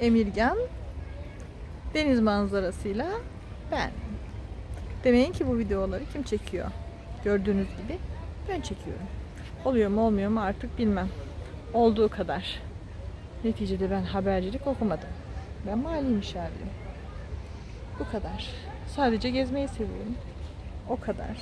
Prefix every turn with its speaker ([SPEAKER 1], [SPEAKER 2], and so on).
[SPEAKER 1] Emirgan, deniz manzarasıyla ben. Demeyin ki bu videoları kim çekiyor? Gördüğünüz gibi ben çekiyorum. Oluyor mu olmuyor mu artık bilmem. Olduğu kadar. Neticede ben habercilik okumadım. Ben mali müşavirim. Bu kadar. Sadece gezmeyi seviyorum. O kadar.